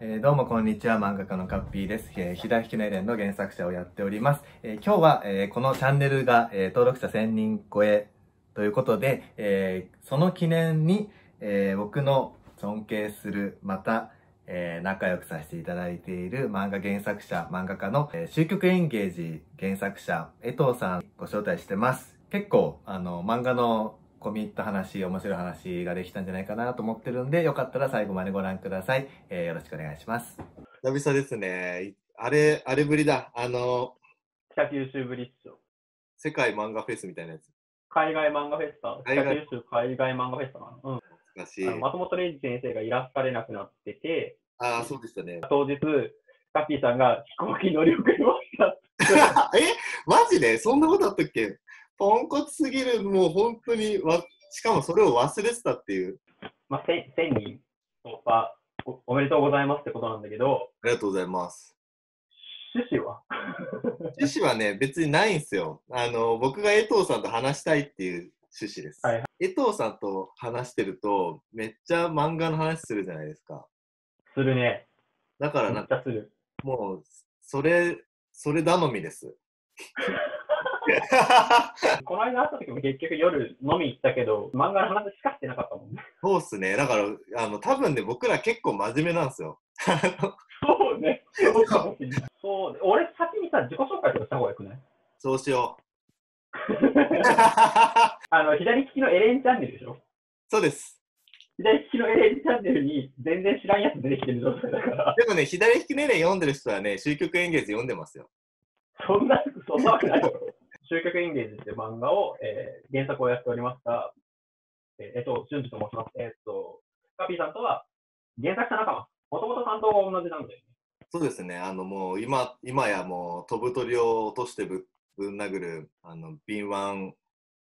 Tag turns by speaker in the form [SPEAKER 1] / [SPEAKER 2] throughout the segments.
[SPEAKER 1] えーどうもこんにちは、漫画家のカッピーです。えー、ひだひきのエレンの原作者をやっております。えー今日は、えーこのチャンネルが、え登録者1000人超えということで、えその記念に、え僕の尊敬する、また、え仲良くさせていただいている漫画原作者、漫画家の、え、終局エンゲージ原作者、江藤さんご招待してます。結構、あの、漫画の込み入った話、面白い話ができたんじゃないかなと思ってるんで、よかったら最後までご覧ください。えーよろしくお願いします。久々ですね。あれ、あれぶりだ。あの、
[SPEAKER 2] 北九州ブリッジョ。
[SPEAKER 1] 世界漫画フェスみたいなやつ。
[SPEAKER 2] 海外漫画フェスタ。北
[SPEAKER 1] 海外
[SPEAKER 2] 九州海外漫画フェスタかな。うん。
[SPEAKER 1] 懐かしい
[SPEAKER 2] 松本零士先生がいらっしゃれなくなってて、
[SPEAKER 1] ああ、そうでしたね。
[SPEAKER 2] 当日、カッピーさんが飛行機乗り遅れました。
[SPEAKER 1] え？マジで？そんなことあったっけ？ポンコツすぎる。もう本当にわ、しかもそれを忘れてたっていう。
[SPEAKER 2] まあ、1000 1000人突破お、おめでとうございますってことなんだけど、
[SPEAKER 1] ありがとうございます。
[SPEAKER 2] 趣旨は？
[SPEAKER 1] 趣旨はね、別にないんですよ。あの、僕が江藤さんと話したいっていう趣旨です。
[SPEAKER 2] はい
[SPEAKER 1] 江藤さんと話してると、めっちゃ漫画の話するじゃないですか。
[SPEAKER 2] するね。
[SPEAKER 1] だからなん
[SPEAKER 2] っちゃする。
[SPEAKER 1] もう、それ、それ頼みです。
[SPEAKER 2] この間会った時も結局夜飲み行ったけど、漫画の話しかしてなかったもんね。
[SPEAKER 1] そうっすね。だから、あの、多分ね、僕ら結構真面目なんですよ。
[SPEAKER 2] そうね。そうかもしれない。そう、俺先にさ、自己紹介とかした方がよくない？
[SPEAKER 1] そうしよう。
[SPEAKER 2] あの、左利きのエレンチャンネルでしょ？
[SPEAKER 1] そうです。
[SPEAKER 2] 左利きのエレンチャンネルに全然知らんやつ出てきてる状態だから、
[SPEAKER 1] でもね、左利き年齢読んでる人はね、終局演芸図読んでますよ。
[SPEAKER 2] そんな、そんなわけないだろ。終局エンゲージっていう漫画を、えー原作をやっておりました、えー、えっと、淳二と申します。えっと、カピーさんとは原作者仲間。もともと担当が同じなんだよね。
[SPEAKER 1] そうですね。あの、もう今、今やもう飛ぶ鳥を落としてぶぶん殴る、あの、敏腕、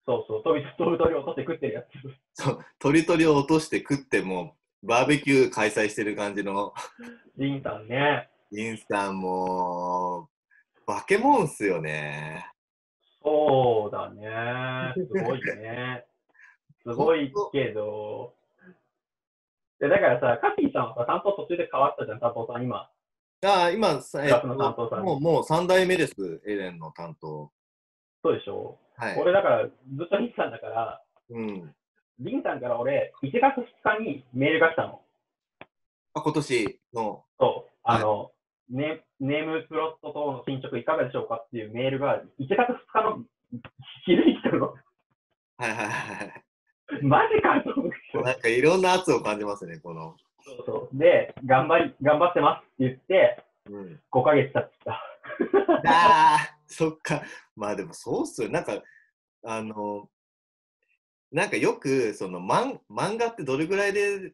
[SPEAKER 2] そうそう、飛び 飛ぶ鳥を取って食ってるやつ。
[SPEAKER 1] そう、鳥鳥を落として食ってもう、バーベキュー開催してる感じの、
[SPEAKER 2] ジンさんね。
[SPEAKER 1] インスタンもう、化け物っすよね。
[SPEAKER 2] そうだね。すごいね。すごいけど。でだからさ、カピーさんはさ担当途中で変わったじゃん、担当さん、今。
[SPEAKER 1] ああ、今、さえっ
[SPEAKER 2] クラスの担当さんに
[SPEAKER 1] もう、もう3代目です、エレンの担当。
[SPEAKER 2] そうでしょ
[SPEAKER 1] はい。
[SPEAKER 2] 俺だから、ずっとリンさんだから、
[SPEAKER 1] うん。
[SPEAKER 2] リンさんから俺、1月2日にメールが来たの。
[SPEAKER 1] あ今年の、
[SPEAKER 2] そう。あの、ネネームプロット等の進捗いかがでしょうかっていうメールが、1月2日の昼に来たの。
[SPEAKER 1] はいはいはいはい。
[SPEAKER 2] マジかと思って。
[SPEAKER 1] なんかいろんな圧を感じますね、この。
[SPEAKER 2] そうそう。で、頑張り、頑張ってますって言って、
[SPEAKER 1] うん。
[SPEAKER 2] 5ヶ月経ってた。
[SPEAKER 1] ああ、そっか。まあでもそうっすよ。なんか、あの、なんかよく、その漫漫画ってどれぐらいで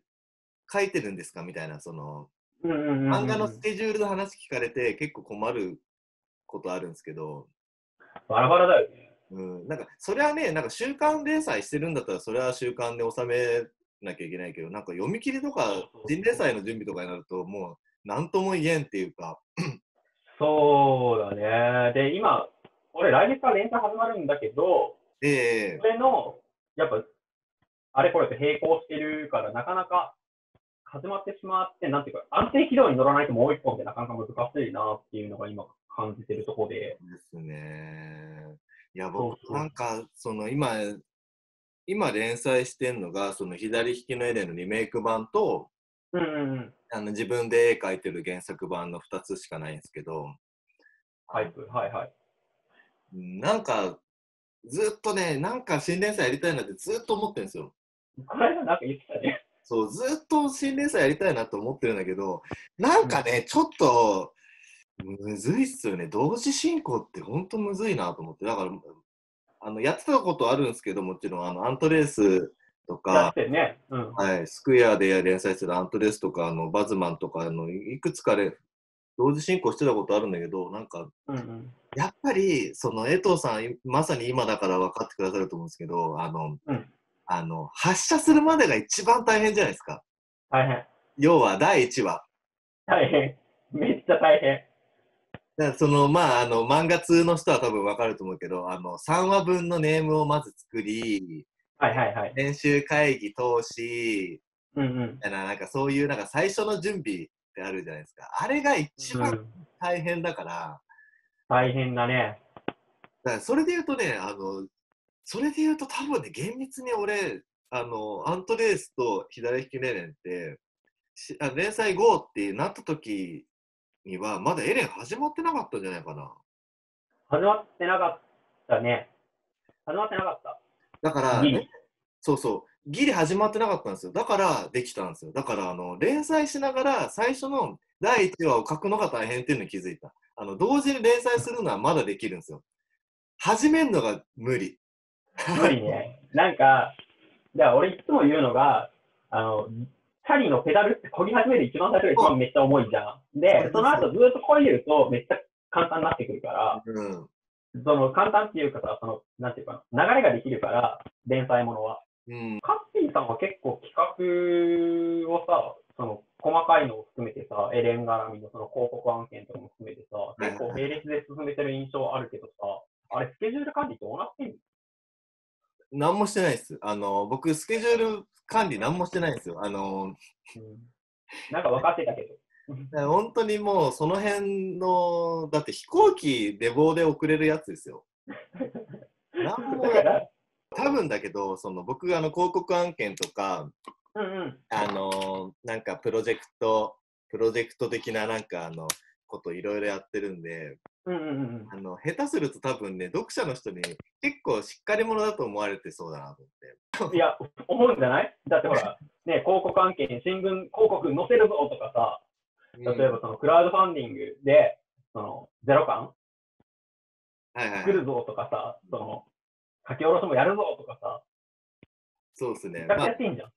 [SPEAKER 1] 書いてるんですかみたいな、その、漫画のスケジュールの話聞かれて結構困ることあるんですけど、
[SPEAKER 2] バラバラだよね。
[SPEAKER 1] うん、なんかそれはね、なんか週刊連載してるんだったらそれは週刊で収めなきゃいけないけど、なんか読み切りとか人連載の準備とかになるともう何とも言えんっていうか、
[SPEAKER 2] そうだね。で、今、俺、来月から連載始まるんだけど、
[SPEAKER 1] ええ
[SPEAKER 2] それの、やっぱ、あれこれと並行してるから、なかなか始まってしまって、なんていうか、安定軌道に乗らないともう一本ってなかなか難しいなっていうのが今感じてるところで。
[SPEAKER 1] ですね。いや、僕なんか、その今、今連載してんのが、その左利きのエレンのリメイク版と、
[SPEAKER 2] うんうんうん。
[SPEAKER 1] あの自分で絵描いてる原作版の2つしかないんですけど、
[SPEAKER 2] タイプ。はいはい。
[SPEAKER 1] なんか、ずっとね、なんか新連載やりたいなってずっと思ってるんですよ。
[SPEAKER 2] この間なんか言ってたね。
[SPEAKER 1] そう、ずっと新連載やりたいなと思ってるんだけど、なんかね、ちょっと、むずいっすよね。同時進行ってほんとむずいなと思って。だから、あの、やってたことあるんですけど、もちろん、あの、アントレースとか、
[SPEAKER 2] てね。うん。
[SPEAKER 1] はい、スクエアで連載するアントレースとか、あの、バズマンとか、あの、いくつかで同時進行してたことあるんだけど、なんか、
[SPEAKER 2] うんうん。
[SPEAKER 1] やっぱり、その、江藤さん、まさに今だから分かってくださると思うんですけど、あの、
[SPEAKER 2] うん
[SPEAKER 1] あの、発射するまでが一番大変じゃないですか。
[SPEAKER 2] 大変。
[SPEAKER 1] 要は、第1話。
[SPEAKER 2] 大変。めっちゃ大変。
[SPEAKER 1] だからその、まあ、あの、漫画通の人は多分分かると思うけど、あの、3話分のネームをまず作り、
[SPEAKER 2] はいはいはい。
[SPEAKER 1] 編集会議通し、
[SPEAKER 2] うんうん
[SPEAKER 1] み。たいな、なんかそういう、なんか最初の準備ってあるじゃないですか。あれが一番
[SPEAKER 2] うん、
[SPEAKER 1] 大変だから、
[SPEAKER 2] 大変だね。
[SPEAKER 1] だからそれで言うとね、あの、それで言うと多分ね、厳密に俺、あの、アントレースと左引きネレンって、しあ連載 GO ってなった時には、まだエレン始まってなかったんじゃないかな。
[SPEAKER 2] 始まってなかったね。始まってなかった。
[SPEAKER 1] だから、
[SPEAKER 2] ギリ
[SPEAKER 1] そうそう、ギリ始まってなかったんですよ。だからできたんですよ。だから、あの、連載しながら最初の第1話を書くのが大変っていうのに気づいた。あの、同時に連載するのはまだできるんですよ。始めるのが無理。
[SPEAKER 2] 無理ね。なんか、じゃあ俺いつも言うのが、あの、チャリのペダルって漕ぎ始める一番最初が一番めっちゃ重いじゃん。で、その後ずっと漕いでるとめっちゃ簡単になってくるから、
[SPEAKER 1] うん。
[SPEAKER 2] その簡単っていうかさ、その、なんていうかな、流れができるから、連載ものは。
[SPEAKER 1] うん。
[SPEAKER 2] カッピーさんは結構企画をさ、その、細かいのを含めてさ、エレン絡みのその広告案件とかも含めてさ、結構並列で進めてる印象あるけどさ、あれスケジュール管理どうなってんの？
[SPEAKER 1] 何もしてないです。あの、僕、スケジュール管理何もしてないんですよ。あの、
[SPEAKER 2] うんなんか分かってたけど。
[SPEAKER 1] 本当にもうその辺の、だって飛行機寝坊で遅れるやつですよ。なんも
[SPEAKER 2] だから、
[SPEAKER 1] 多分だけど、その僕があの広告案件とか、
[SPEAKER 2] うんうん。
[SPEAKER 1] あのなんかプロジェクト、プロジェクト的ななんかあの、こといろいろやってるんで、
[SPEAKER 2] うんうんうん
[SPEAKER 1] あの、下手すると多分ね、読者の人に結構しっかり者だと思われてそうだなと思って。
[SPEAKER 2] うん。いや、思うんじゃない？だってほら、ね、広告案件、新聞広告載せるぞとかさ、例えばそのクラウドファンディングで、そのゼロ感
[SPEAKER 1] はいはい
[SPEAKER 2] 作るぞとかさ、その書き下ろしもやるぞとかさ、
[SPEAKER 1] そうですね。
[SPEAKER 2] や
[SPEAKER 1] まあ、
[SPEAKER 2] ってんじゃん。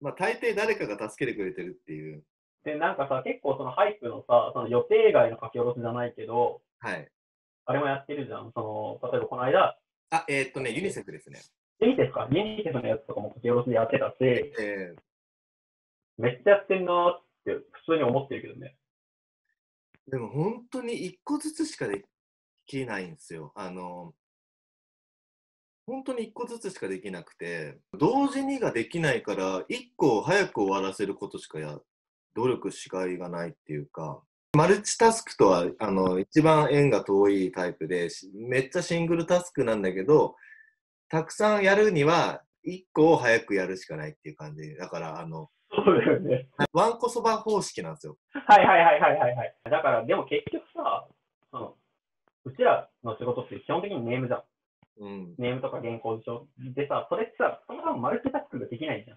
[SPEAKER 1] まあ、大抵誰かが助けてくれてるっていう。
[SPEAKER 2] で、なんかさ、結構そのハイプのさ、その予定外の書き下ろしじゃないけど、
[SPEAKER 1] はい。
[SPEAKER 2] あれもやってるじゃん。その、例えばこの間、
[SPEAKER 1] あ、えーっとね、ユニセフですね。
[SPEAKER 2] ユニセフか、ユニセフのやつとかも書き下ろしでやってたし、
[SPEAKER 1] えー
[SPEAKER 2] めっちゃやってんなーって普通に思ってるけどね。
[SPEAKER 1] でも本当に一個ずつしかできないんですよ。あの、本当に一個ずつしかできなくて、同時にができないから、一個を早く終わらせることしかや、努力しがいがないっていうか、マルチタスクとは、あの、一番縁が遠いタイプで、しめっちゃシングルタスクなんだけど、たくさんやるには、一個を早くやるしかないっていう感じ。だから、あの、
[SPEAKER 2] そうだよね。
[SPEAKER 1] ワンコそば方式なんですよ。
[SPEAKER 2] はいはいはいはいはいはい。だから、でも結局さ、その、うちらの仕事って基本的にネームじゃん。
[SPEAKER 1] うん。
[SPEAKER 2] ネームとか原稿でしょ。でさ、それってさ、そもそもマルチタスクができないじゃん。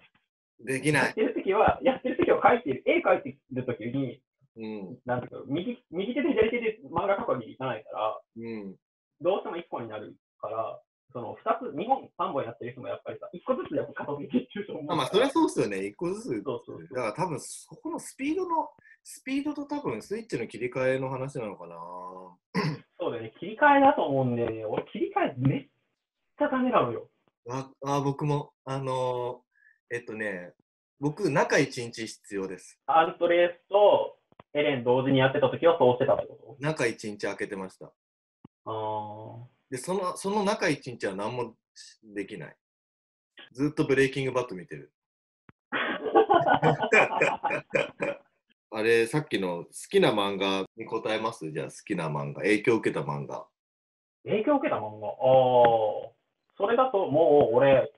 [SPEAKER 1] できない。
[SPEAKER 2] やってるときは、やってるときは書いてる、絵描いてるときに、
[SPEAKER 1] うん。
[SPEAKER 2] なんていうか、右右手で左手で漫画描くわけにいかないから、
[SPEAKER 1] うん。
[SPEAKER 2] どうしても1個になるから、その2つ、2本、3本やってる人もやっぱりさ、1個ずつやっぱ片付けてると思う。
[SPEAKER 1] まあまあ、それはそうっすよね。一個ずつ。
[SPEAKER 2] そうそうそう
[SPEAKER 1] だから多分、そこのスピードの、スピードと多分、スイッチの切り替えの話なのかな。
[SPEAKER 2] そうだよね、切り替えだと思うんだよね。俺、切り替えめっちゃダメなのよ。
[SPEAKER 1] ああ、僕も、あのーえっとね、僕、中1日必要です。
[SPEAKER 2] アントレースとエレン同時にやってた時はそうしてたってこ
[SPEAKER 1] 中1日開けてました。
[SPEAKER 2] とあ
[SPEAKER 1] で、その、その中1日は何もできない。ずっとブレイキングバット見てる。あれ、さっきの好きな漫画に答えます？じゃあ、好きな漫画。影響を受けた漫画。
[SPEAKER 2] ー影響を受けた漫画？ああ。それだともう俺、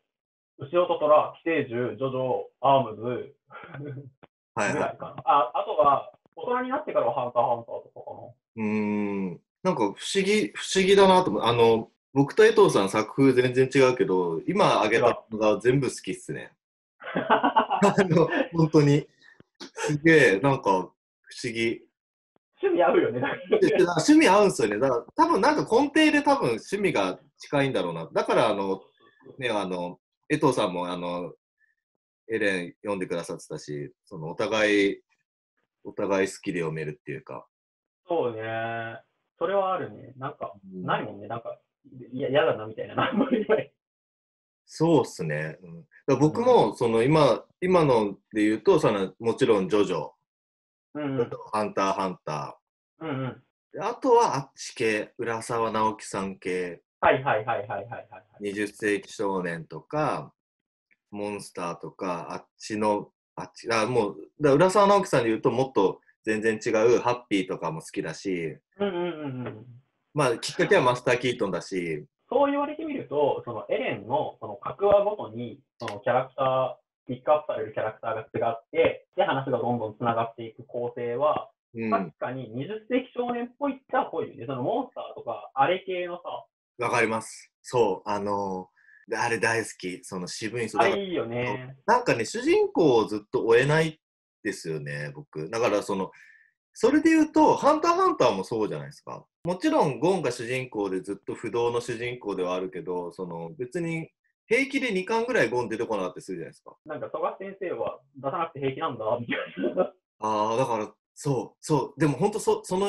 [SPEAKER 2] 後ろと虎、寄生獣、ジョジョ、アームズ
[SPEAKER 1] はいはい
[SPEAKER 2] ぐら。いかな。ああとは、大人になってからはハンターハンターとかか
[SPEAKER 1] うーん。なんか不思議、不思議だなと思う。あの、僕と江藤さん作風全然違うけど、今挙げたのが全部好きっすね。
[SPEAKER 2] な。
[SPEAKER 1] あの、本当に。すげえ、なんか不思議。
[SPEAKER 2] 趣味合うよね。
[SPEAKER 1] 趣味合うんすよね。だから多分なんか根底で多分趣味が近いんだろうな。だからあの、ね、あの、江藤さんもあの、エレン読んでくださってたし、そのお互い、お互い好きで読めるっていうか。
[SPEAKER 2] そうね。それはあるね。なんか、
[SPEAKER 1] うん
[SPEAKER 2] ないもんね。なんか、いや嫌だなみたいな。なんも言えない。
[SPEAKER 1] そうっすね。うん、僕も、その今、今ので言うと、そのもちろんジョジョ、
[SPEAKER 2] うんうん。
[SPEAKER 1] ハンターハンタ
[SPEAKER 2] うんうん。
[SPEAKER 1] あとはあっち系、浦沢直樹さん系、
[SPEAKER 2] はいはいはいはいはいはいはい。
[SPEAKER 1] 20世紀少年とか、モンスターとか、あっちの、ああもう、だ浦沢直樹さんで言うと、もっと全然違うハッピーとかも好きだし、
[SPEAKER 2] うんうんうんうん。
[SPEAKER 1] まあ、きっかけはマスター・キートンだし、
[SPEAKER 2] そう言われてみると、そのエレンのその各話ごとに、そのキャラクター、ピックアップされるキャラクターが違って、で、話がどんどんつながっていく構成は、
[SPEAKER 1] うん、
[SPEAKER 2] 確かに20世紀少年っぽいっちゃっぽいよね。そのモンスターとか、あれ系のさ、
[SPEAKER 1] わかります。そう、あのーあれ大好き。その渋いんですよだから
[SPEAKER 2] あれいいよね。
[SPEAKER 1] なんかね、主人公をずっと追えないですよね、僕。だから、その、それで言うと、ハンターハンターもそうじゃないですか。もちろん、ゴンが主人公でずっと不動の主人公ではあるけど、その、別に、平気で2巻ぐらいゴン出てこなかったりするじゃないですか。
[SPEAKER 2] なんか、富樫先生は出さなくて平気なんだ、みたいな。
[SPEAKER 1] ああ、だから、そう、そう。でも本当そ、その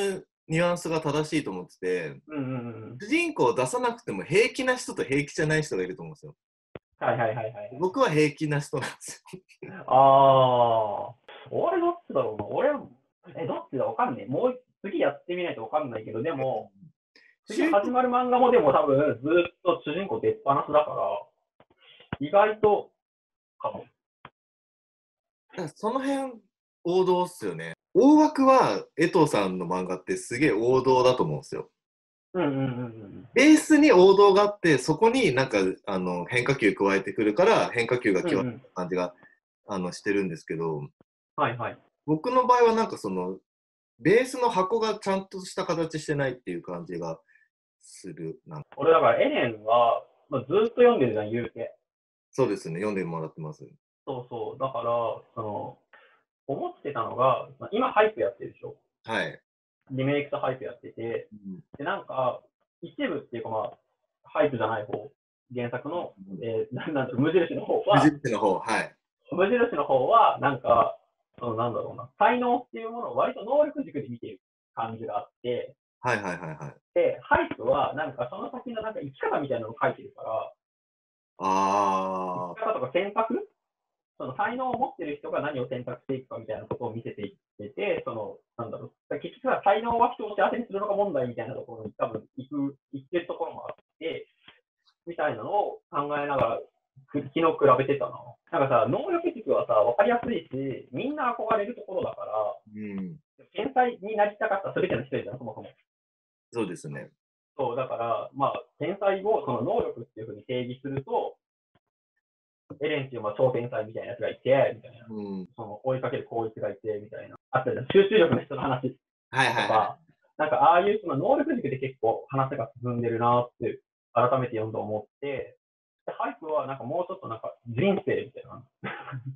[SPEAKER 1] ニュアンスが正しいと思ってて、
[SPEAKER 2] うんうんうん。
[SPEAKER 1] 主人公を出さなくても平気な人と平気じゃない人がいると思うんですよ。
[SPEAKER 2] はいはいはいはい。
[SPEAKER 1] 僕は平気な人なんですよ。
[SPEAKER 2] ああ、俺どっちだろうな。俺、え、どっちだ？わかんねえ。もう次やってみないとわかんないけど、でも、次始まる漫画もでも多分ずっと主人公出っ放しだから、意外とかも。
[SPEAKER 1] その辺王道っすよね。大枠は江藤さんの漫画ってすげえ王道だと思うんですよ。
[SPEAKER 2] うんうんうんうん。
[SPEAKER 1] ベースに王道があって、そこになんかあの変化球加えてくるから変化球が際立った感じが、あのしてるんですけど、
[SPEAKER 2] はいはい。
[SPEAKER 1] 僕の場合はなんかその、ベースの箱がちゃんとした形してないっていう感じがする。なんか
[SPEAKER 2] 俺だからエレンは、まあ、ずっと読んでるじゃん、言うて。
[SPEAKER 1] そうですね、読んでもらってます。
[SPEAKER 2] そうそう。だから、その、思ってたのが、まあ今ハイプやってるでしょ？
[SPEAKER 1] はい。
[SPEAKER 2] リメイクとハイプやってて、で、なんか、一部っていうかまあ、ハイプじゃない方、原作の、えー、なんなん無印の方は、
[SPEAKER 1] 無印の方、はい。
[SPEAKER 2] 無印の方は、なんか、そのなんだろうな、才能っていうものを割と能力軸で見てる感じがあって、
[SPEAKER 1] はいはいはいはい。
[SPEAKER 2] で、ハイプは、なんかその先のなんか生き方みたいなのを書いてるから、
[SPEAKER 1] あ
[SPEAKER 2] 生き方とか選択その才能を持ってる人が何を選択していくかみたいなことを見せていってて、その、なんだろう、結局は才能は人を幸せにするのが問題みたいなところに多分行く、行ってるところもあって、みたいなのを考えながら、く昨日比べてたな。なんかさ、能力軸はさ、わかりやすいし、みんな憧れるところだから、
[SPEAKER 1] ーうん。
[SPEAKER 2] 天才になりたかった全ての人じゃん、そもそも。
[SPEAKER 1] そうですね。
[SPEAKER 2] そう、だから、まあ、天才をその能力っていうふうに定義すると、エレンっていうまあ超天才みたいなやつがいて、みたいな。
[SPEAKER 1] うん。
[SPEAKER 2] その追いかける効率がいて、みたいな。あったじゃん。集中力の人の話と
[SPEAKER 1] はいはいは
[SPEAKER 2] か、なんかああいうその能力軸で結構話が進んでるなって、改めて読んで思って、でハイプはなんかもうちょっとなんか人生みたいな。
[SPEAKER 1] い。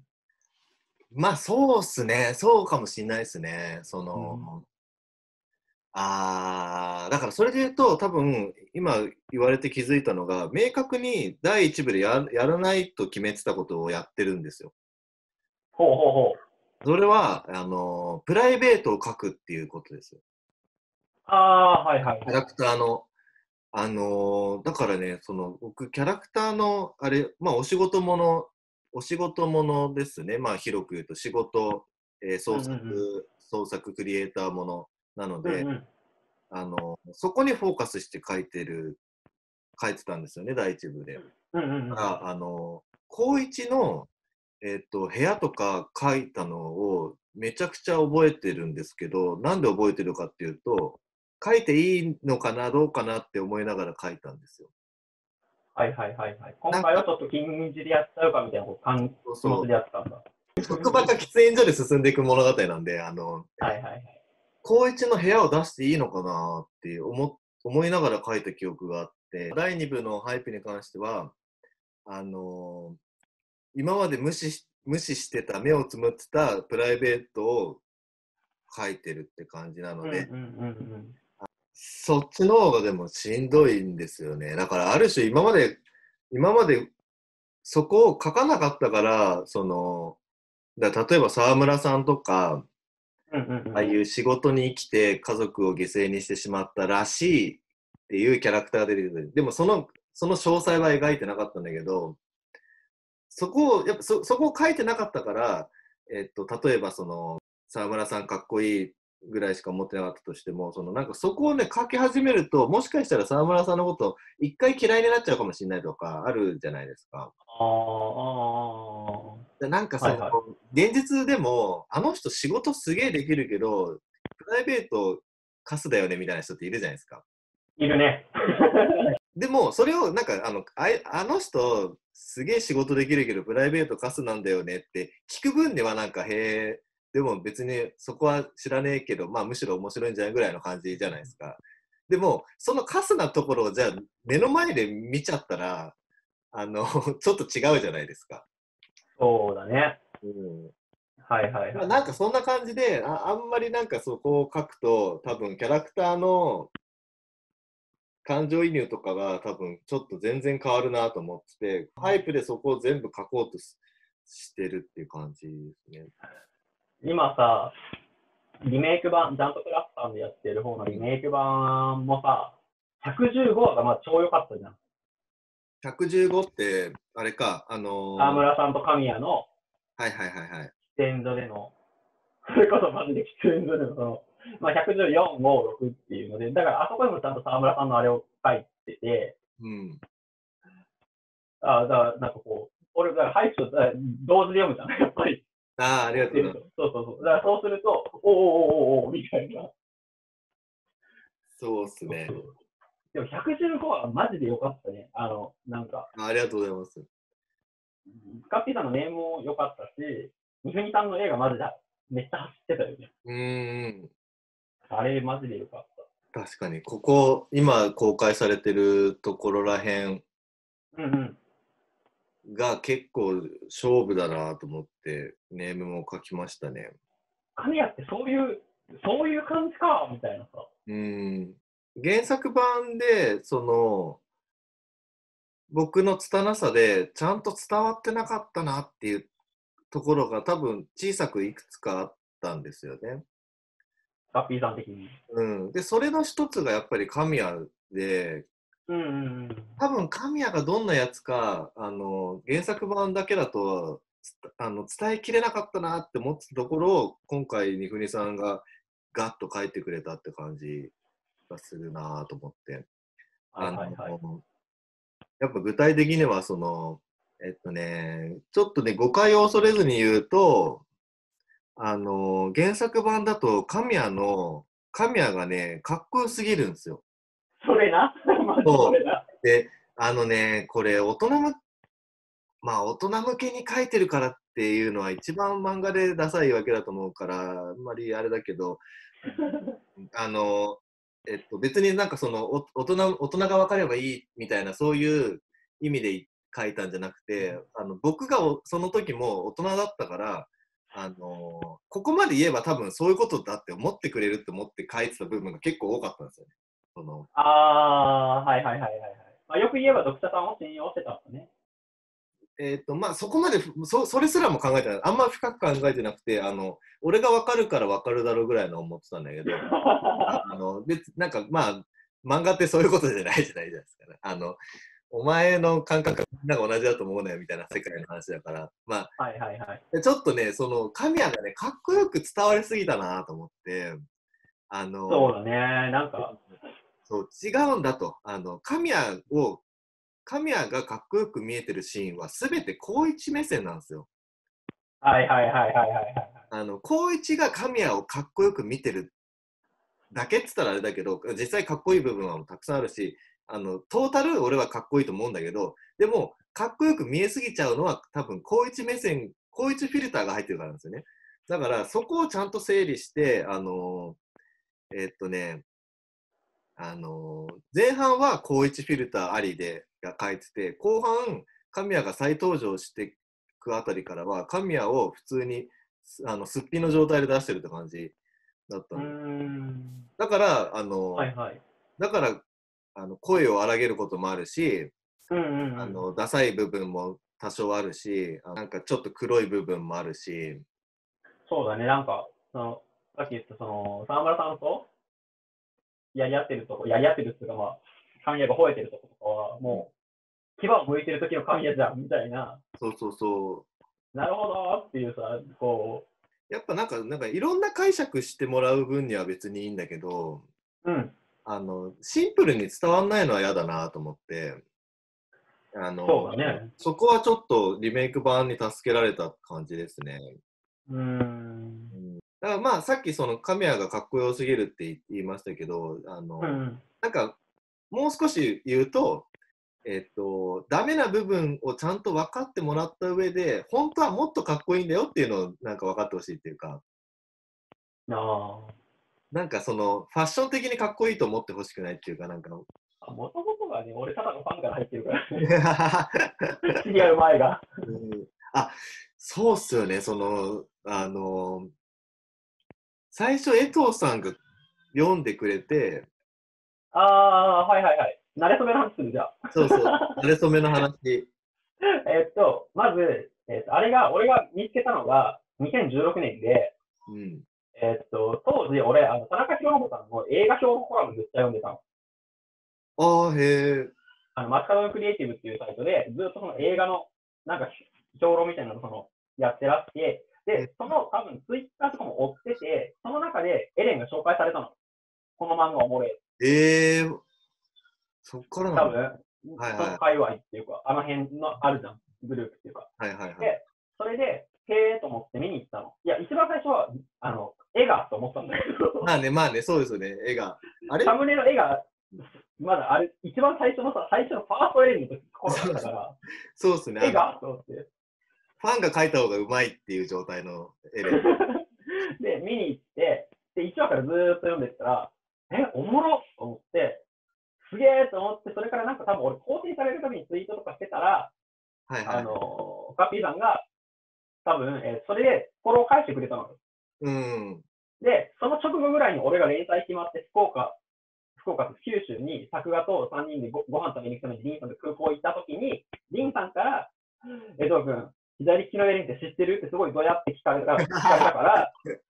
[SPEAKER 1] まあそうっすね。そうかもしれないですね。その、ああ、だからそれで言うと、多分今言われて気づいたのが、明確に第一部でややらないと決めてたことをやってるんですよ。
[SPEAKER 2] ほうほうほう。
[SPEAKER 1] それは、あの、プライベートを書くっていうことですよ。
[SPEAKER 2] ああー、はいはいはい。
[SPEAKER 1] キャラクターの、あのーだからね、その、僕、キャラクターの、あれ、まあ、お仕事もの、お仕事ものですね。まあ、広く言うと、仕事、えー創作、
[SPEAKER 2] うんうん
[SPEAKER 1] 創作クリエイターものなので、
[SPEAKER 2] うんうん、
[SPEAKER 1] あのそこにフォーカスして書いてる、書いてたんですよね、第一部で。
[SPEAKER 2] うんうんうん
[SPEAKER 1] だから、あの、高一の、えっ、と、部屋とか書いたのをめちゃくちゃ覚えてるんですけど、なんで覚えてるかっていうと、書いていいのかな、どうかなって思いながら書いたんですよ。
[SPEAKER 2] はいはいはいはい。今回はちょっと禁じでやっちゃうかみたいなこと感
[SPEAKER 1] そう
[SPEAKER 2] 気持ち
[SPEAKER 1] そう。
[SPEAKER 2] でやってたんだ。
[SPEAKER 1] 職場か喫煙所で進んでいく物語なんで、あの、
[SPEAKER 2] はいはいはい。
[SPEAKER 1] 高一の部屋を出していいのかなって思思いながら書いた記憶があって、第2部のハイプに関しては、あのー今まで無視し無視してた、目をつむってたプライベートを書いてるって感じなので、
[SPEAKER 2] うんうんうんうん。
[SPEAKER 1] そっちの方がでもしんどいんですよね。だからある種今まで、今までそこを書かなかったから、その、だ例えば沢村さんとか、ああいう仕事に生きて家族を犠牲にしてしまったらしいっていうキャラクターが出てくる。でもその、その詳細は描いてなかったんだけど、そこを、やっぱそ、そこを書いてなかったから、えっと、例えばその、沢村さんかっこいいぐらいしか思ってなかったとしても、そのなんかそこをね、書き始めると、もしかしたら沢村さんのこと一回嫌いになっちゃうかもしれないとかあるじゃないですか。
[SPEAKER 2] ああ。
[SPEAKER 1] でなんかその、
[SPEAKER 2] はいはい
[SPEAKER 1] 現実でも、あの人仕事すげえできるけど、プライベートカスだよねみたいな人っているじゃないですか。
[SPEAKER 2] いるね。
[SPEAKER 1] でも、それをなんか、あの、あいあの人、すげえ仕事できるけど、プライベートカスなんだよねって聞く分ではなんか、へえ、でも別にそこは知らねえけど、まあむしろ面白いんじゃないぐらいの感じじゃないですか。でも、そのカスなところをじゃあ目の前で見ちゃったら、あの、ちょっと違うじゃないですか。
[SPEAKER 2] そうだね。
[SPEAKER 1] うん。
[SPEAKER 2] はいはいはい。
[SPEAKER 1] なんかそんな感じであ、あんまりなんかそこを書くと、多分キャラクターの感情移入とかが多分ちょっと全然変わるなと思ってて、ハイプでそこを全部書こうとししてるっていう感じですね。
[SPEAKER 2] 今さ、リメイク版、ジャンプクラフさんでやってる方のリメイク版もさ、115話がまあ超良かったじゃん。
[SPEAKER 1] 115って、あれか、あのー
[SPEAKER 2] 沢村さんと神谷の
[SPEAKER 1] はいはいはいはい。
[SPEAKER 2] 喫煙所での、それこそマジで喫煙所でのその、まあ、114、5、6っていうので、だからあそこにもちゃんと沢村さんのあれを書いてて、
[SPEAKER 1] うん。
[SPEAKER 2] あだからなんかこう、俺、だからハイプと同時で読むじゃん、やっぱり。
[SPEAKER 1] ああ、ありがとうございます。
[SPEAKER 2] そうそうそう。だからそうすると、おおおおおおみたいな。
[SPEAKER 1] そうっすね。
[SPEAKER 2] でも115はマジで良かったね。あの、なんか、
[SPEAKER 1] あありがとうございます。
[SPEAKER 2] スカッピーさんのネームも良かったし、ニフニさんの映画マジでめっちゃ走ってたよね。
[SPEAKER 1] うーん。
[SPEAKER 2] あれマジで良かっ
[SPEAKER 1] 確かに、ここ、今公開されてるところらへん
[SPEAKER 2] た。うんうん。
[SPEAKER 1] が結構勝負だなと思って、ネームも書きましたね。
[SPEAKER 2] 神谷ってそういう、そういう感じかみたいなさ。
[SPEAKER 1] うん。原作版で、その、僕の拙さでちゃんと伝わってなかったなっていうところが多分小さくいくつかあったんですよね。
[SPEAKER 2] スカッピーさん的に。
[SPEAKER 1] うん。で、それの一つがやっぱり神谷で、
[SPEAKER 2] うんうんうん。
[SPEAKER 1] 多分神谷がどんなやつか、あの、原作版だけだと、つあの伝えきれなかったなって思ってたところを、今回、二国さんがガッと書いてくれたって感じがするなと思って。あの、
[SPEAKER 2] はいはいはい。
[SPEAKER 1] やっぱ具体的には、その、えっとね、ちょっとね、誤解を恐れずに言うと、あの、原作版だと神谷の、神谷がね、かっこよすぎるんですよ。
[SPEAKER 2] それな？マジ
[SPEAKER 1] そ
[SPEAKER 2] れな。
[SPEAKER 1] で、あのね、これ、大人む、まあ、大人向けに書いてるからっていうのは一番漫画でダサいわけだと思うから、あんまりあれだけど、あの、えっと、別になんかその、お大人、大人が分かればいいみたいな、そういう意味で書いたんじゃなくて、あの、僕がおその時も大人だったから、あの、ここまで言えば多分そういうことだって思ってくれるって思って書いてた部分が結構多かったんですよね。その、
[SPEAKER 2] あー、はいはいはいはいはい。まあ、よく言えば読者さんを信用してたんだね。
[SPEAKER 1] えっ、と、まあ、そこまでふそ、それすらも考えてない。あんま深く考えてなくて、あの、俺が分かるから分かるだろうぐらいの思ってたんだけど、あの、別、なんか、まあ、漫画ってそういうことじゃないじゃないですかね。あの、お前の感覚がみんなが同じだと思うなよみたいな世界の話だから、まあ、
[SPEAKER 2] はいはいはい。
[SPEAKER 1] でちょっとね、その、神谷がね、かっこよく伝わりすぎたなと思って、あの、
[SPEAKER 2] そうだね。なんか、
[SPEAKER 1] そう、違うんだと。あの、神谷を、神谷がかっこよく見えてるシーンは、すべて高一目線なんですよ。
[SPEAKER 2] はいはいはいはいはいはい。
[SPEAKER 1] あの、高一が神谷をかっこよく見てるだけっつったらあれだけど、実際かっこいい部分はたくさんあるし、あの、トータル俺はかっこいいと思うんだけど、でも、かっこよく見えすぎちゃうのは多分高一目線、高一フィルターが入ってるからなんですよね。だから、そこをちゃんと整理して、あのーえーっとね、あのー前半は高一フィルターありでが書いてて、後半、神谷が再登場していくあたりからは、神谷を普通にすあのすっぴんの状態で出してるって感じだったの。
[SPEAKER 2] ん。
[SPEAKER 1] だから、あの、
[SPEAKER 2] はいはい。
[SPEAKER 1] だから、あの声を荒げることもあるし、
[SPEAKER 2] うんうんうん。
[SPEAKER 1] あの、ダサい部分も多少あるし、あなんかちょっと黒い部分もあるし、
[SPEAKER 2] そうだね、なんか、その、さっき言った、その、沢村さんと、やり合ってるとこ、やり合ってるっていうか、まあ、神谷が吠えてるとことかは、もう、牙を向いてる時の神谷じゃん、みたいな、
[SPEAKER 1] そうそうそう。
[SPEAKER 2] なるほどっていうさ、こ
[SPEAKER 1] やっぱなんか、なんかいろんな解釈してもらう分には別にいいんだけど、
[SPEAKER 2] う、うん。
[SPEAKER 1] あの、シンプルに伝わんないのは嫌だなと思って、あの
[SPEAKER 2] そうだね。
[SPEAKER 1] そこはちょっとリメイク版に助けられた感じですね。
[SPEAKER 2] うーん。
[SPEAKER 1] だからまあさっきその神谷がかっこよすぎるって言いましたけど、あの、
[SPEAKER 2] うん。
[SPEAKER 1] なんかもう少し言うと、えっと、ダメな部分をちゃんと分かってもらった上で、本当はもっとかっこいいんだよっていうのをなんか分かってほしいっていうか、
[SPEAKER 2] あ
[SPEAKER 1] なんかそのファッション的にかっこいいと思ってほしくないっていうか、なんか、
[SPEAKER 2] あ。もともとがね、俺ただのファンから入ってるから、知り合う前が。
[SPEAKER 1] うんあそうっすよね、その、あの、最初、江藤さんが読んでくれて、
[SPEAKER 2] ああ、はいはいはい。慣れ初めの話するじゃあ。
[SPEAKER 1] そうそう、慣れ初めの話。
[SPEAKER 2] えっと、まず、えっと、あれが、俺が見つけたのが2016年で、
[SPEAKER 1] うん。
[SPEAKER 2] えっと、当時俺、あの田中宏信さんの映画評論コラムずっと読んでたの。
[SPEAKER 1] ああ、へえ。
[SPEAKER 2] あの、街角のクリエイティブっていうサイトで、ずっとその映画の、なんか、評論みたいなのをその、やってらして、で、その多分ツイッターとかも追ってて、その中でエレンが紹介されたの。この漫画おもれ。
[SPEAKER 1] ええそっから
[SPEAKER 2] 多。分、
[SPEAKER 1] はいはい
[SPEAKER 2] 界隈っていうか、あの辺のあるじゃん、グループっていうか。
[SPEAKER 1] はいはいはい。
[SPEAKER 2] で、それで、へえと思って見に行ったの。いや、一番最初は、あの、絵がと思ったんだけど、
[SPEAKER 1] まあね、まあね、そうですよね、絵が。あれ？
[SPEAKER 2] サムネの絵が、まだあれ、一番最初のさ、最初のファーストエレンの時頃だったから、
[SPEAKER 1] そうですね。
[SPEAKER 2] 絵がと思って。
[SPEAKER 1] ファンが描いた方がうまいっていう状態の絵で。
[SPEAKER 2] で、見に行って、で、1話からずーっと読んでったら、え、おもろっと思って、すげえと思って、それからなんか多分俺更新されるたびにツイートとかしてたら、
[SPEAKER 1] はいはい。
[SPEAKER 2] あの、カッピーさんが、多分、えーそれでフォロー返してくれたの。
[SPEAKER 1] うん。
[SPEAKER 2] で、その直後ぐらいに俺が連載決まって、福岡、福岡と九州に作画と3人でごご飯食べに行くためにリンさんと空港行った時に、リンさんから、江藤君、左利きのエレンって知ってるってすごいどうやって聞かれた聞かれたから、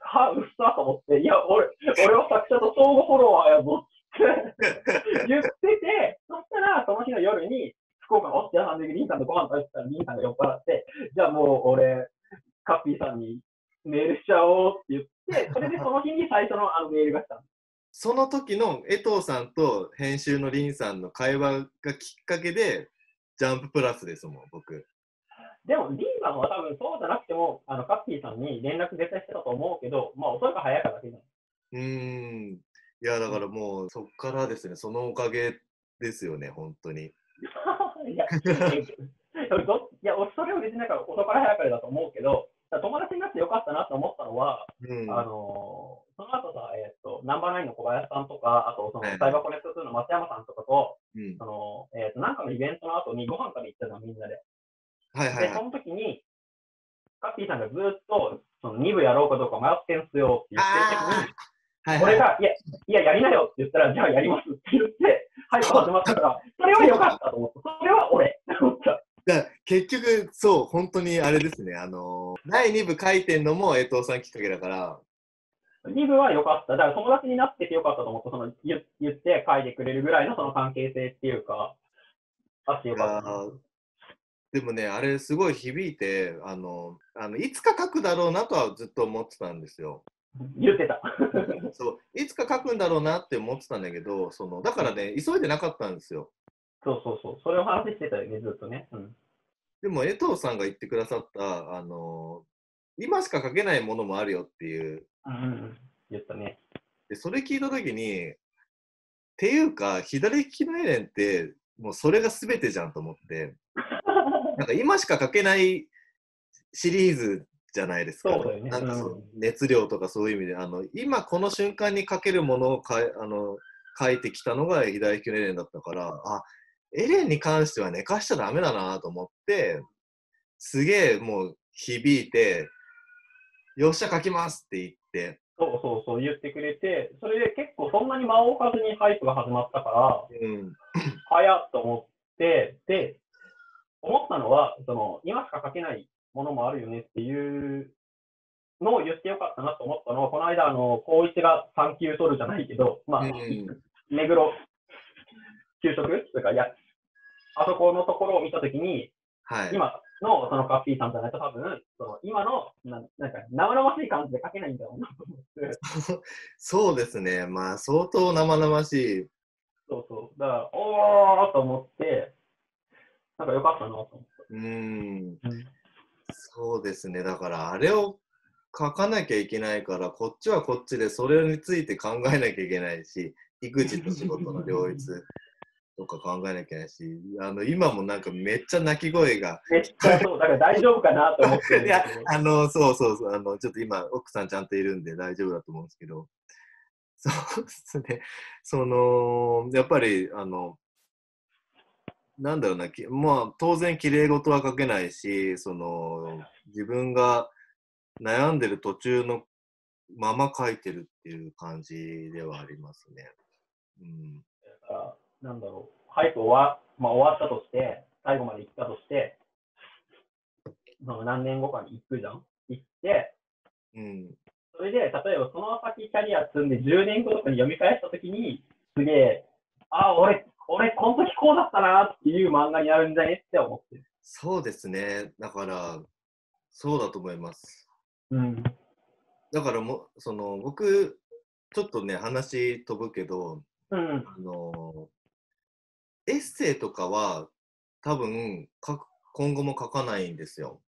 [SPEAKER 2] は、うっさと思って、いや、俺、俺は作者と相互フォロワーやぞ 言ってて、そしたら、その日の夜に、福岡のおっちゃんさんでリンさんとご飯食べてたら、リンさんが酔っ払って、じゃあもう俺、カッピーさんにメールしちゃおうって言って、それでその日に最初のあのメールが来たの。
[SPEAKER 1] その時の江藤さんと編集の林さんの会話がきっかけで、ジャンププラスですもん、僕。
[SPEAKER 2] でも、リンさんは多分そうじゃなくても、あのカッピーさんに連絡絶対してたと思うけど、まあ遅いか早いかだけじゃん。
[SPEAKER 1] うーん。いや、だからもう、そっからですね、そのおかげですよね、本当に。
[SPEAKER 2] いや、俺どいや俺それは別になんか遅から早かれだと思うけど、友達になってよかったなと思ったのは、
[SPEAKER 1] うん。
[SPEAKER 2] あのーその後さ、えっ、と、ナンバーナインの小林さんとか、あと、その、
[SPEAKER 1] はい
[SPEAKER 2] サイバーコネクト2の松山さんとかと、
[SPEAKER 1] うん
[SPEAKER 2] その、えっ、と、なんかのイベントの後にご飯食べ行ったじゃん、みんなで。で、
[SPEAKER 1] はいはいはい
[SPEAKER 2] そ。の時に、カッピーさんがずっと、その2部やろうかどうか迷ってんすよって言ってる時に、
[SPEAKER 1] はいはい
[SPEAKER 2] 俺が、いや、いや、やりなよって言ったら、じゃあやりますって言って、はい、始まったから、それは良かったと思った。それは俺って思った。
[SPEAKER 1] 結局、そう、本当にあれですね、あのー第2部書いてんのも江藤さんきっかけだから、
[SPEAKER 2] 2部は良かった。だから友達になってて良かったと思った。その言言って書いてくれるぐらいのその関係性っていうか、あってよかった
[SPEAKER 1] でもね、あれすごい響いて、あの、あのいつか書くだろうなとはずっと思ってたんですよ。
[SPEAKER 2] 言ってた。
[SPEAKER 1] そういつか書くんだろうなって思ってたんだけど、そのだからね、急いでなかったんですよ。
[SPEAKER 2] そうそうそう。それを話してたよね、ずっとね。うん。
[SPEAKER 1] でも、江藤さんが言ってくださった、あの今しか書けないものもあるよっていう、
[SPEAKER 2] うんうんうん。言ったね。
[SPEAKER 1] でそれ聞いたときに、っていうか、左利きのエレンって、もうそれが全てじゃんと思って、なんか今しか書けないシリーズじゃないですか。
[SPEAKER 2] ね。
[SPEAKER 1] なんかそ熱量とかそういう意味で、あの今この瞬間に書けるものをかえあの書いてきたのが左利きのエレンだったから、あエレンに関しては寝かしちゃダメだなと思って、すげえもう響いて、よっしゃ書きますって言って、
[SPEAKER 2] そうそうそう言ってくれて、それで結構そんなに間を置かずにハイプが始まったから、
[SPEAKER 1] うん、
[SPEAKER 2] 早っと思って、で、思ったのは、その、今しか書けないものもあるよねっていうのを言ってよかったなと思ったのは、この間、あの、高一が産休取るじゃないけど、まあ、
[SPEAKER 1] うん
[SPEAKER 2] 目黒給食？というか、いや、あそこのところを見たときに、
[SPEAKER 1] はい。
[SPEAKER 2] 今のそのカッピーさんじゃないと多分、その今のななんか生々しい感じで書けないんだろうなと思って。
[SPEAKER 1] そうですね、まあ相当生々しい。
[SPEAKER 2] そうそう。だから、おーと思って、なんか良かったなと思って。
[SPEAKER 1] うーん。
[SPEAKER 2] うん
[SPEAKER 1] そうですね。だから、あれを書かなきゃいけないから、こっちはこっちでそれについて考えなきゃいけないし、育児と仕事の両立とか考えなきゃいけないし、あの、今もなんかめっちゃ泣き声が、
[SPEAKER 2] めっちゃそう、だから大丈夫かなと思って
[SPEAKER 1] いやあの、そうそうそう、あの、ちょっと今、奥さんちゃんといるんで大丈夫だと思うんですけど、そうですね。その、やっぱり、あの、なんだろうな、きまあ、当然、綺麗事は書けないし、その、自分が悩んでる途中のまま書いてるっていう感じではありますね。うん。
[SPEAKER 2] だからなんだろう、ハイプ終わ,、まあ、終わったとして、最後まで行ったとして、その何年後かに行くじゃん？行って、
[SPEAKER 1] うん。
[SPEAKER 2] それで、例えばその先キャリア積んで10年後とかに読み返したときに、すげえ、あ、俺、俺、この時こうだったなっていう漫画になるんじゃねって思ってる。
[SPEAKER 1] そうですね。だから、そうだと思います。
[SPEAKER 2] うん。
[SPEAKER 1] だからもう、その、僕、ちょっとね、話飛ぶけど、
[SPEAKER 2] うん。
[SPEAKER 1] あの、エッセイとかは、多分、今後も書かないんですよ。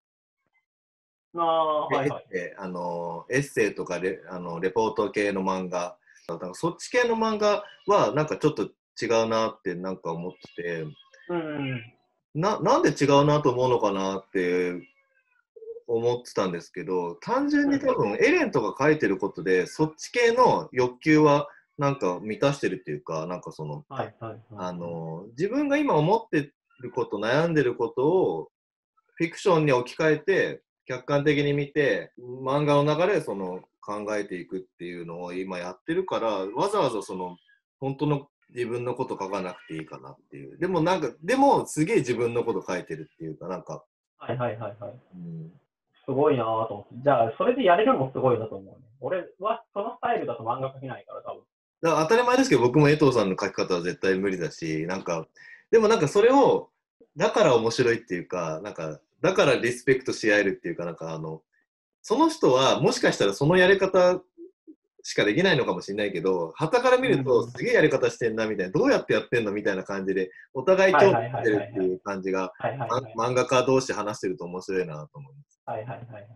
[SPEAKER 2] ああ、はいはい。
[SPEAKER 1] あのエッセイとかレあのレポート系の漫画だからそっち系の漫画はなんかちょっと違うなってなんか思ってて
[SPEAKER 2] うん。
[SPEAKER 1] ななんで違うなと思うのかなって思ってたんですけど単純に多分エレンとか書いてることでそっち系の欲求はなんか満たしてるっていうかなんかその
[SPEAKER 2] はいはい、はい。
[SPEAKER 1] あ、の自分が今思ってること悩んでることをフィクションに置き換えて客観的に見て漫画の中でその考えていくっていうのを今やってるからわざわざその本当の自分のこと書かなくていいかなっていうでもなんかでもすげえ自分のこと書いてるっていうかなんか、
[SPEAKER 2] はいはいはいはい。
[SPEAKER 1] うん、
[SPEAKER 2] すごいなぁと思って。じゃあ、それでやれるのもすごいなと思うね。俺はそのスタイルだと漫画描けないから、多分。
[SPEAKER 1] だから当たり前ですけど僕も江藤さんの書き方は絶対無理だしなんかでもなんかそれをだから面白いっていうかなんかだからリスペクトし合えるっていうかなんかあのその人はもしかしたらそのやり方しかできないのかもしれないけど旗から見ると
[SPEAKER 2] うん
[SPEAKER 1] すげえやり方してんなみたいなどうやってやってんのみたいな感じでお互い興味持ってるっていう感じが漫画家同士話してると面白いなと思います。
[SPEAKER 2] はいはいはい。